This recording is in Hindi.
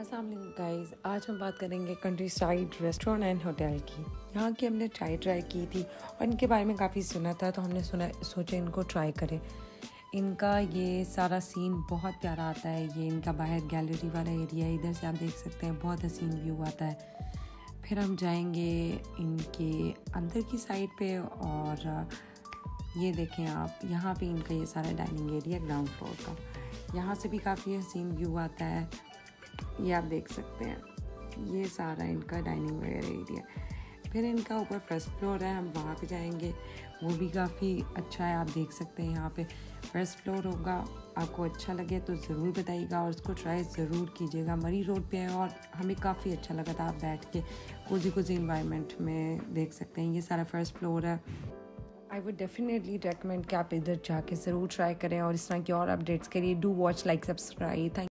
वालेकुम गाइस आज हम बात करेंगे countryside restaurant and hotel की। यहाँ की हमने चाय ट्राई की थी और इनके बारे में काफ़ी सुना था तो हमने सुना, सोचा इनको ट्राई करें। इनका ये सारा सीन बहुत प्यारा आता है। ये इनका बाहर गैलरी वाला एरिया है। इधर से आप देख सकते हैं, बहुत हसीन व्यू आता है। फिर हम जाएँगे इनके अंदर की साइड पे और, ये देखें आप, यहाँ पे इनका ये सारा डाइनिंग एरिया ग्राउंड फ्लोर का। यहाँ से भी काफ़ी हसीन व्यू आता है। ये आप देख सकते हैं। ये सारा इनका डाइनिंग वगैरह एरिया फिर इनका ऊपर फ़र्स्ट फ्लोर है, हम वहाँ पे जाएँगे। वो भी काफ़ी अच्छा है, आप देख सकते हैं यहाँ पे। फ़र्स्ट फ्लोर होगा, आपको अच्छा लगे तो ज़रूर बताइएगा और उसको ट्राई ज़रूर कीजिएगा। मरी रोड पे है और हमें काफ़ी अच्छा लगा था आप बैठ के कोजी कोजी इन्वायरमेंट में देख सकते हैं। ये सारा फ़र्स्ट फ्लोर है। आई वुड डेफिनेटली रिकमेंड कि आप इधर जाके ज़रूर ट्राई करें और इस तरह की और अपडेट्स के लिए do watch like subscribe thank